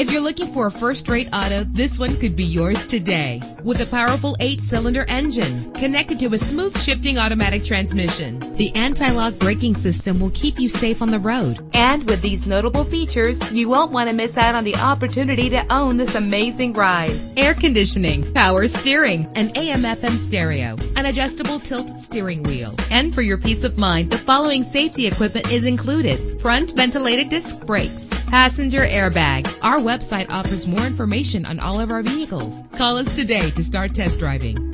If you're looking for a first-rate auto, this one could be yours today. With a powerful eight-cylinder engine connected to a smooth shifting automatic transmission, the anti-lock braking system will keep you safe on the road. And with these notable features, you won't want to miss out on the opportunity to own this amazing ride. Air conditioning, power steering, an AM/FM stereo, an adjustable tilt steering wheel. And for your peace of mind, the following safety equipment is included: front ventilated disc brakes, passenger airbag. Our website offers more information on all of our vehicles. Call us today to start test driving.